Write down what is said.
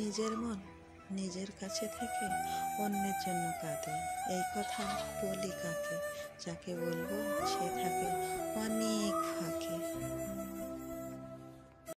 নিজের মন নিজের কাছে থেকে অন্যের জন্য কাঁদে। এই কথা বলি কাকে? যাকে বলব সে